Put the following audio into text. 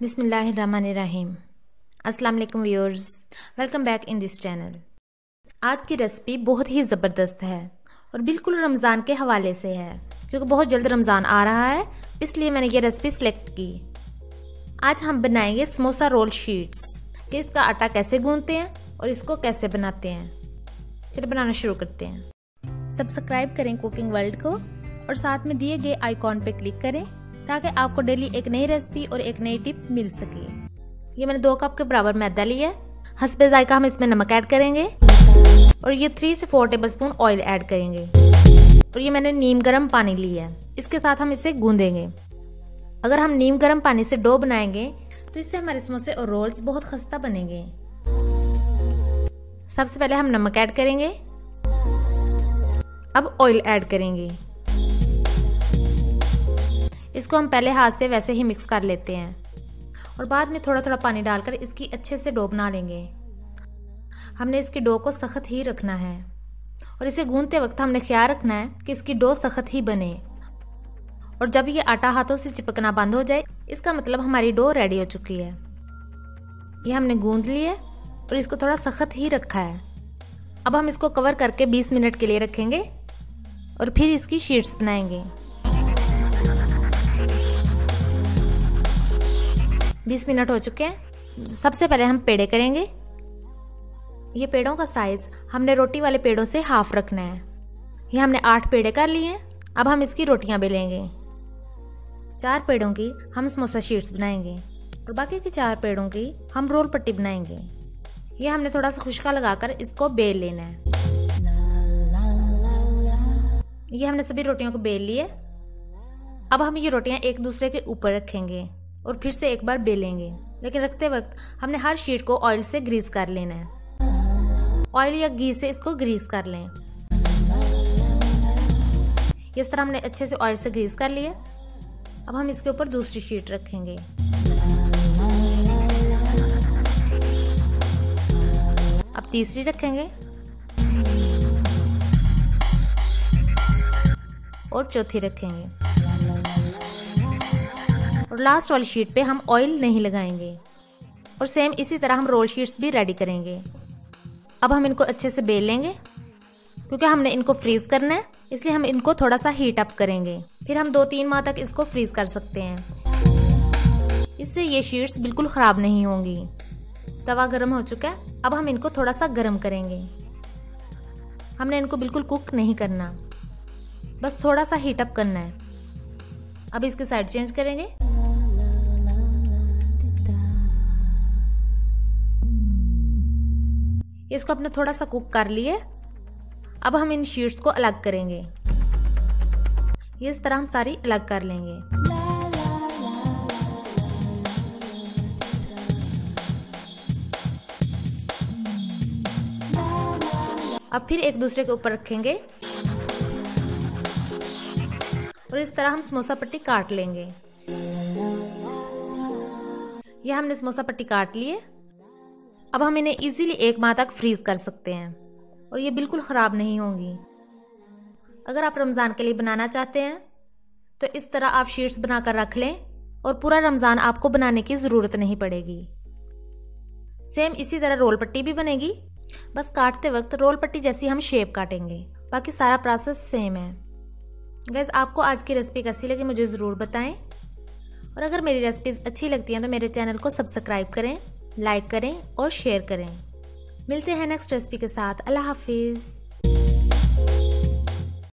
बिसमीम वालेकुम viewers, welcome back in this channel. आज की रेसिपी बहुत ही ज़बरदस्त है और बिल्कुल रमज़ान के हवाले से है, क्योंकि बहुत जल्द रमज़ान आ रहा है, इसलिए मैंने ये रेसिपी सिलेक्ट की। आज हम बनाएँगे समोसा रोल शीट्स, कि इसका आटा कैसे गूंदते हैं और इसको कैसे बनाते हैं। चलिए बनाना शुरू करते हैं। सब्सक्राइब करें कुकिंग वर्ल्ड को और साथ में दिए गए आइकॉन पे क्लिक करें। ताकि आपको डेली एक नई रेसिपी और एक नई टिप मिल सके। ये मैंने दो कप के बराबर मैदा लिया है। हंसपे जायका हम इसमें नमक ऐड करेंगे। और ये थ्री से four tablespoon oil add करेंगे। और ये मैंने नीम गर्म पानी लिया है। इसके साथ हम इसे गूंदेंगे। अगर हम नीम गर्म पानी से डो बनाएँगे तो इससे हमारे समोसे और रोल्स बहुत खस्ता बनेंगे। सबसे पहले हम नमक ऐड करेंगे। अब ऑयल ऐड करेंगे। इसको हम पहले हाथ से वैसे ही मिक्स कर लेते हैं। और बाद में थोड़ा थोड़ा पानी डालकर इसकी अच्छे से डो बना लेंगे। हमने इसकी डो को सख्त ही रखना है। और इसे गूंदते वक्त हमने ख्याल रखना है कि इसकी डो सख्त ही बने। और जब ये आटा हाथों से चिपकना बंद हो जाए, इसका मतलब हमारी डो रेडी हो चुकी है। ये हमने गूंद ली है और इसको थोड़ा सख्त ही रखा है। अब हम इसको कवर करके 20 मिनट के लिए रखेंगे और फिर इसकी शीट्स बनाएँगे। बीस मिनट हो चुके हैं। सबसे पहले हम पेड़े करेंगे। ये पेड़ों का साइज़ हमने रोटी वाले पेड़ों से हाफ़ रखना है। ये हमने आठ पेड़े कर लिए हैं। अब हम इसकी रोटियाँ बेलेंगे चार पेड़ों की हम समोसा शीट्स बनाएँगे और बाकी के चार पेड़ों की हम रोल पट्टी बनाएँगे। ये हमने थोड़ा सा खुशका लगाकर इसको बेल लेना है। ये हमने सभी रोटियों को बेल लिए। अब हम ये रोटियाँ एक दूसरे के ऊपर रखेंगे। और फिर से एक बार बेलेंगे। लेकिन रखते वक्त हमने हर शीट को ऑयल से ग्रीस कर लेना है। ऑयल या घी से इसको ग्रीस कर लें। इस तरह हमने अच्छे से ऑयल से ग्रीस कर लिया अब हम इसके ऊपर दूसरी शीट रखेंगे। अब तीसरी रखेंगे। और चौथी रखेंगे। और लास्ट वाली शीट पे हम ऑयल नहीं लगाएँगे। और सेम इसी तरह हम रोल शीट्स भी रेडी करेंगे। अब हम इनको अच्छे से बेल लेंगे, क्योंकि हमने इनको फ्रीज करना है, इसलिए हम इनको थोड़ा सा हीट अप करेंगे। फिर हम दो तीन माह तक इसको फ्रीज कर सकते हैं। इससे ये शीट्स बिल्कुल ख़राब नहीं होंगी। तवा गर्म हो चुका है, अब हम इनको थोड़ा सा गर्म करेंगे। हमने इनको बिल्कुल कुक नहीं करना। बस थोड़ा सा हीट अप करना है। अब इसके साइड चेंज करेंगे। इसको अपने थोड़ा सा कुक कर लिए। अब हम इन शीट्स को अलग करेंगे। इस तरह हम सारी अलग कर लेंगे। अब फिर एक दूसरे के ऊपर रखेंगे। और इस तरह हम समोसा पट्टी काट लेंगे। यह हमने समोसा पट्टी काट लिए। अब हम इन्हें इजीली एक माह तक फ्रीज कर सकते हैं। और ये बिल्कुल ख़राब नहीं होंगी। अगर आप रमज़ान के लिए बनाना चाहते हैं तो इस तरह आप शीट्स बनाकर रख लें और पूरा रमज़ान आपको बनाने की ज़रूरत नहीं पड़ेगी। सेम इसी तरह रोल पट्टी भी बनेगी। बस काटते वक्त रोल पट्टी जैसी हम शेप काटेंगे। बाकी सारा प्रोसेस सेम है। गैस आपको आज की रेसिपी कैसी लगी मुझे ज़रूर बताएँ। और अगर मेरी रेसिपीज़ अच्छी लगती हैं तो मेरे चैनल को सब्सक्राइब करें। लाइक करें और शेयर करें। मिलते हैं नेक्स्ट रेसिपी के साथ। अल्लाह हाफिज़।